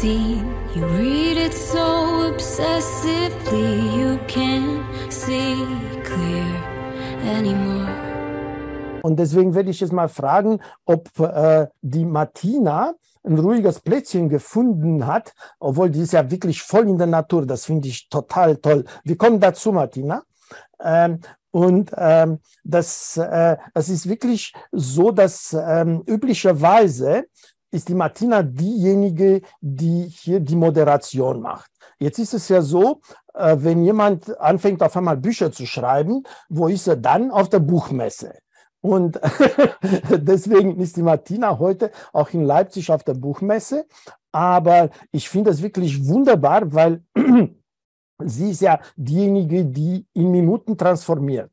scene. You read it so obsessively, you can't see clear anymore. Und deswegen werde ich jetzt mal fragen, ob äh, die Martina ein ruhiges Plätzchen gefunden hat, obwohl die ist ja wirklich voll in der Natur. Das finde ich total toll. Wir kommen dazu, Martina. Ähm, und ähm, das, äh, das ist wirklich so, dass ähm, üblicherweise ist die Martina diejenige, die hier die Moderation macht. Jetzt ist es ja so, äh, wenn jemand anfängt auf einmal Bücher zu schreiben, wo ist er dann? Auf der Buchmesse. Und deswegen ist die Martina heute auch in Leipzig auf der Buchmesse. Aber ich finde das wirklich wunderbar, weil sie ist ja diejenige, die in Minuten transformiert.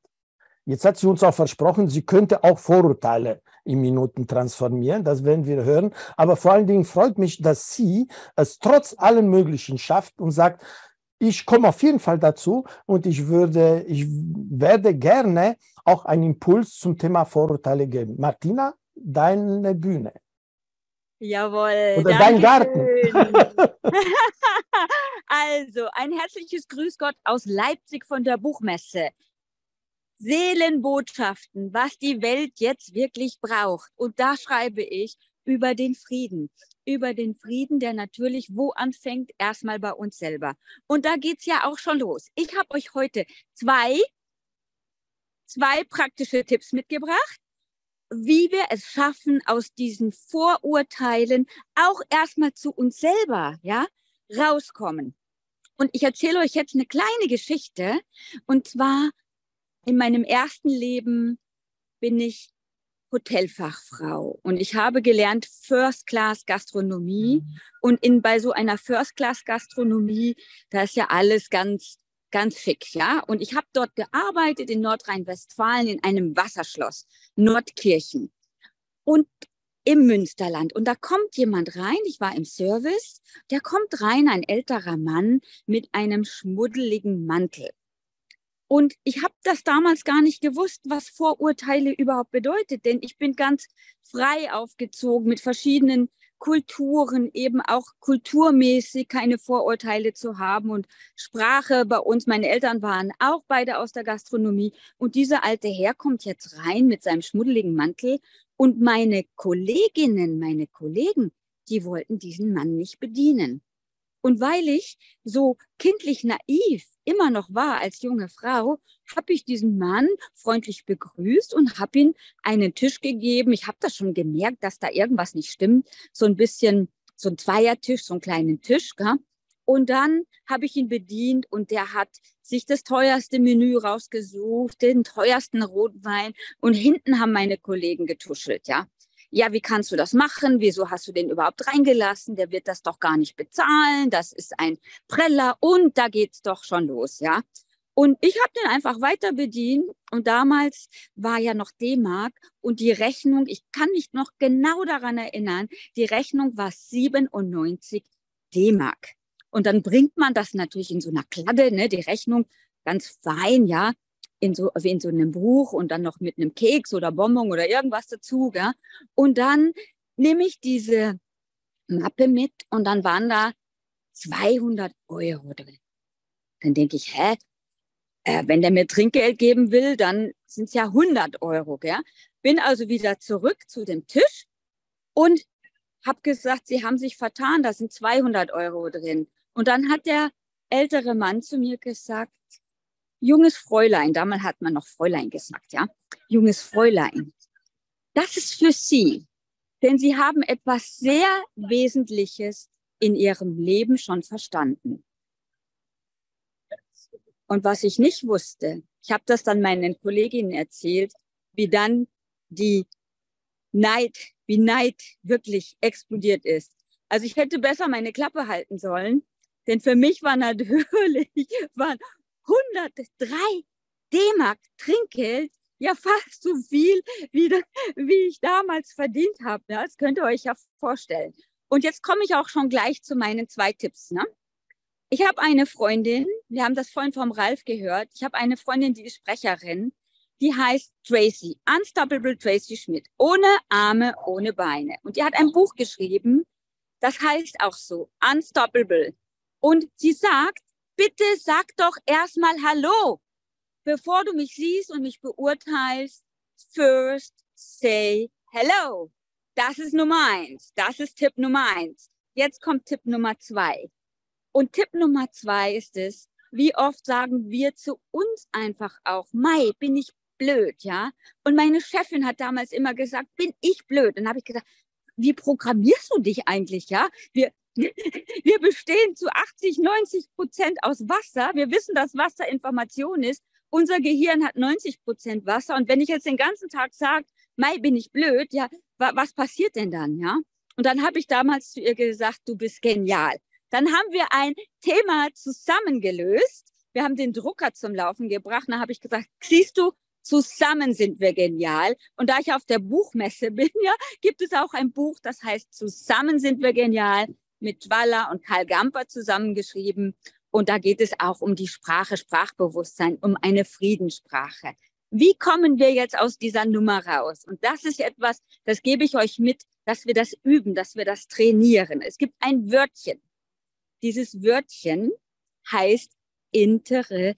Jetzt hat sie uns auch versprochen, sie könnte auch Vorurteile in Minuten transformieren. Das werden wir hören. Aber vor allen Dingen freut mich, dass sie es trotz allem Möglichen schafft und sagt, ich komme auf jeden Fall dazu und ich würde, ich werde gerne auch einen Impuls zum Thema Vorurteile geben. Martina, deine Bühne. Jawohl. Oder dein Garten. also, ein herzliches Grüß Gott aus Leipzig von der Buchmesse. Seelenbotschaften, was die Welt jetzt wirklich braucht. Und da schreibe ich über den Frieden. Über den Frieden, der natürlich wo anfängt? Erstmal bei uns selber. Und da geht's ja auch schon los. Ich habe euch heute zwei, zwei praktische Tipps mitgebracht, wie wir es schaffen, aus diesen Vorurteilen auch erstmal zu uns selber, ja, rauskommen. Und ich erzähle euch jetzt eine kleine Geschichte. Und zwar in meinem ersten Leben bin ich Hotelfachfrau und ich habe gelernt First Class Gastronomie mhm. und in bei so einer First Class Gastronomie da ist ja alles ganz ganz schick, ja? Und ich habe dort gearbeitet in Nordrhein-Westfalen in einem Wasserschloss Nordkirchen und im Münsterland. Und da kommt jemand rein, ich war im Service, der kommt rein ein älterer Mann mit einem schmuddeligen Mantel und ich habe das damals gar nicht gewusst, was Vorurteile überhaupt bedeutet, denn ich bin ganz frei aufgezogen mit verschiedenen Kulturen, eben auch kulturmäßig keine Vorurteile zu haben und Sprache bei uns. Meine Eltern waren auch beide aus der Gastronomie und dieser alte Herr kommt jetzt rein mit seinem schmuddeligen Mantel und meine Kolleginnen, meine Kollegen, die wollten diesen Mann nicht bedienen. Und weil ich so kindlich naiv immer noch war als junge Frau, habe ich diesen Mann freundlich begrüßt und habe ihm einen Tisch gegeben. Ich habe das schon gemerkt, dass da irgendwas nicht stimmt. So ein bisschen, so ein Zweiertisch, so einen kleinen Tisch. Gell? Und dann habe ich ihn bedient und der hat sich das teuerste Menü rausgesucht, den teuersten Rotwein. Und hinten haben meine Kollegen getuschelt, ja ja, wie kannst du das machen? Wieso hast du den überhaupt reingelassen? Der wird das doch gar nicht bezahlen. Das ist ein Preller und da geht's doch schon los, ja. Und ich habe den einfach weiter bedient. Und damals war ja noch D-Mark und die Rechnung, ich kann mich noch genau daran erinnern, die Rechnung war 97 D-Mark. Und dann bringt man das natürlich in so einer Kladde, ne, die Rechnung ganz fein, ja in so, wie in so einem Buch und dann noch mit einem Keks oder Bonbon oder irgendwas dazu. Gell? Und dann nehme ich diese Mappe mit und dann waren da 200 Euro drin. Dann denke ich, hä? Äh, wenn der mir Trinkgeld geben will, dann sind es ja 100 Euro. Gell? Bin also wieder zurück zu dem Tisch und habe gesagt, sie haben sich vertan, da sind 200 Euro drin. Und dann hat der ältere Mann zu mir gesagt, junges Fräulein, damals hat man noch Fräulein gesagt, ja, junges Fräulein, das ist für Sie, denn Sie haben etwas sehr Wesentliches in Ihrem Leben schon verstanden. Und was ich nicht wusste, ich habe das dann meinen Kolleginnen erzählt, wie dann die Neid, wie Neid wirklich explodiert ist. Also ich hätte besser meine Klappe halten sollen, denn für mich war natürlich, waren 103 D-Mark Trinkgeld, ja fast so viel, wie, wie ich damals verdient habe. Ne? Das könnt ihr euch ja vorstellen. Und jetzt komme ich auch schon gleich zu meinen zwei Tipps. Ne? Ich habe eine Freundin, wir haben das vorhin vom Ralf gehört, ich habe eine Freundin, die ist Sprecherin, die heißt Tracy, Unstoppable Tracy Schmidt, ohne Arme, ohne Beine. Und die hat ein Buch geschrieben, Das heißt auch so, unstoppable. Und sie sagt, bitte sag doch erstmal Hallo, bevor du mich siehst und mich beurteilst. First say hello. Das ist Nummer eins. Das ist Tipp Nummer eins. Jetzt kommt Tipp Nummer zwei. Und Tipp Nummer zwei ist es, wie oft sagen wir zu uns einfach auch, Mai, bin ich blöd, ja? Und meine Chefin hat damals immer gesagt, bin ich blöd? Dann habe ich gesagt, wie programmierst du dich eigentlich, ja? Wir, wir bestehen zu 80, 90 Prozent aus Wasser. Wir wissen, dass Wasser Information ist. Unser Gehirn hat 90 Prozent Wasser. Und wenn ich jetzt den ganzen Tag sage, Mai, bin ich blöd, ja, wa was passiert denn dann, ja? Und dann habe ich damals zu ihr gesagt, du bist genial. Dann haben wir ein Thema zusammengelöst. Wir haben den Drucker zum Laufen gebracht. Dann habe ich gesagt, siehst du, zusammen sind wir genial. Und da ich auf der Buchmesse bin, ja, gibt es auch ein Buch, das heißt Zusammen sind wir genial mit Waller und Karl Gamper zusammengeschrieben. Und da geht es auch um die Sprache, Sprachbewusstsein, um eine Friedenssprache. Wie kommen wir jetzt aus dieser Nummer raus? Und das ist etwas, das gebe ich euch mit, dass wir das üben, dass wir das trainieren. Es gibt ein Wörtchen. Dieses Wörtchen heißt interessant.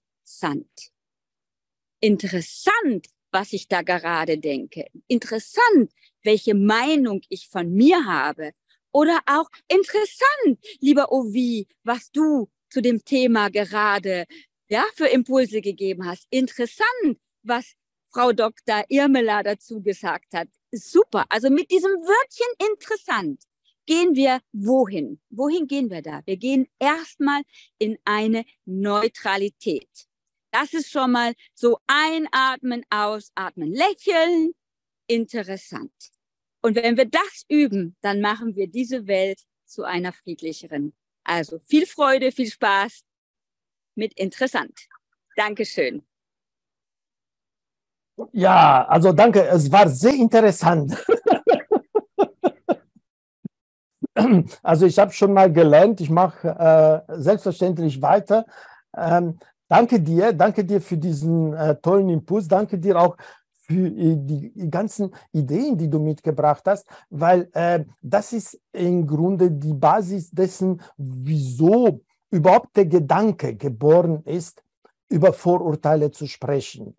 Interessant, was ich da gerade denke. Interessant, welche Meinung ich von mir habe. Oder auch interessant, lieber Ovi, was du zu dem Thema gerade ja, für Impulse gegeben hast. Interessant, was Frau Dr. Irmela dazu gesagt hat. Super. Also mit diesem Wörtchen interessant gehen wir wohin? Wohin gehen wir da? Wir gehen erstmal in eine Neutralität. Das ist schon mal so einatmen, ausatmen, lächeln. Interessant. Und wenn wir das üben, dann machen wir diese Welt zu einer friedlicheren. Also viel Freude, viel Spaß mit interessant. Dankeschön. Ja, also danke. Es war sehr interessant. Also ich habe schon mal gelernt, ich mache äh, selbstverständlich weiter. Ähm, danke dir, danke dir für diesen äh, tollen Impuls, danke dir auch für äh, die, ganzen Ideen, die du mitgebracht hast, weil äh, das ist im Grunde die Basis dessen, wieso überhaupt der Gedanke geboren ist, über Vorurteile zu sprechen.